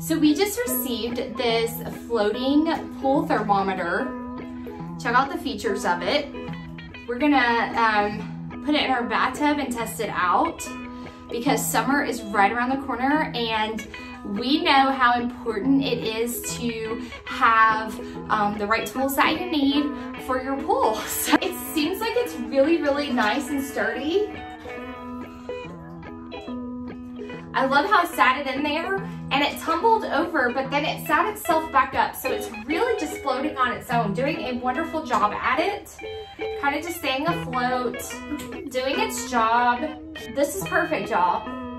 So we just received this floating pool thermometer. Check out the features of it. We're gonna um, put it in our bathtub and test it out because summer is right around the corner and we know how important it is to have um, the right tools that you need for your pool. So it seems like it's really, really nice and sturdy. I love how it sat it in there and it tumbled over, but then it sat itself back up. So it's really just floating on its own, doing a wonderful job at it. Kind of just staying afloat, doing its job. This is perfect, y'all.